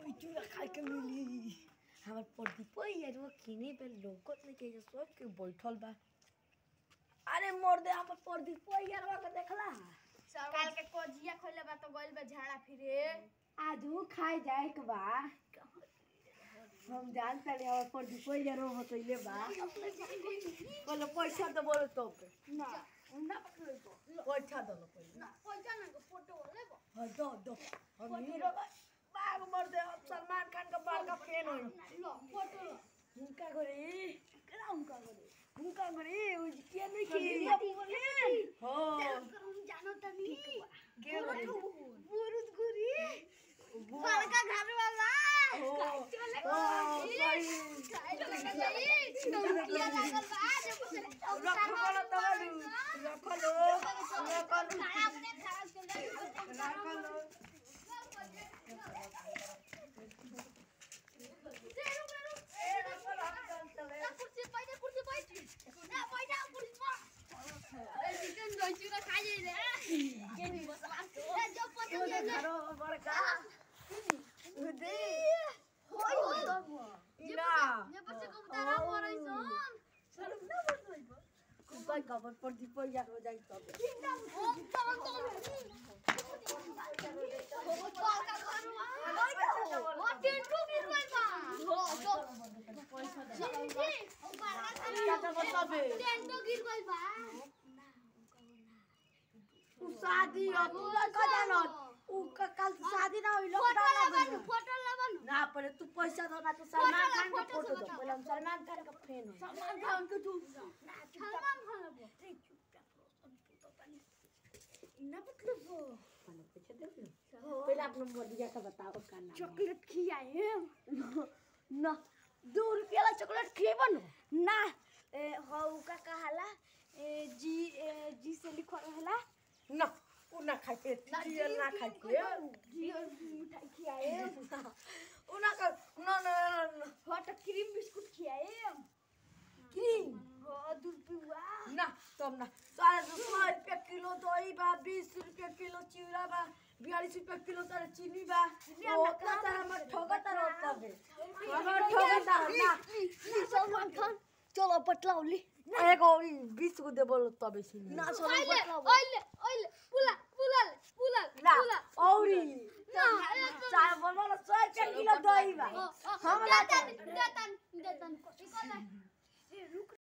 ओइ चूड़ा खाए के मिली हमर प्रदीप यार वो किने पे लोकत नहीं के सब के बैठल बा अरे मोर दे हमर प्रदीप यार वा के देखला काल के कोजिया खोले बा तो गइल बा झाड़ा फिरे आज वो खाए जाए के बा हम जानता नहीं हमर प्रदीप यार वो बतैले बा बोलो पैसा तो बोलो तो ना ना पकड़ को पैसा दो पहले ना पैसा ना को फ़ोटो लेबो हाँ, दो दो हम हीरो बा बाग मर दे अब सलमान खान का बाल का फैन हो लो फोटो लो हुनका करे करा हुनका करे हुनका करे उ के नहीं वीडियो की बोले हो हम जानो तनी के करे बुरुद गुरी बुआ। बड़का घर वाला हो चले हो Jangan lupa Ini bos. Dan jopot तो हो हो तो तो गिरवाई बा उ शादी कल शादी ना फ़ोटो लॉकडाउन लेबन लग फ़ोटो लेबन ना पहले तू पैसा दो ना तो सलमान खान का फ़ोटो फ़ोटो दो. पहले हम सलमान खान का फ़ैन हो सलमान खान के तू? सलमान खान लेबो ना मतलब वो पहले पैसा दे दो पहले आप नंबर दिया का बताओ का नाम? चॉकलेट खियाए ना दो रुपया ला चॉकलेट खिएबन ना ए हौ का कहाला जी जी से लिखल रहला না ও না খাইতে ডিয়ার না খাইতে ডিয়ার মিঠাই খিয়ায়ে ও না কা না না না হটা ক্রিম বিস্কুট খিয়ায়ে ক্রিম दूर पिवा ना तम ना सारा सौ रुपया किलो दही बा बीस रुपया किलो चिउरा बा बयालीस रुपया किलो तारा चिनी बा ओतना तारा मत ठगा तारा तारा ना चलो पटलाउली एगो बीस को दे तबे सुन ना चलो पटलाउली बोलो ना सौ रुपया किलो हम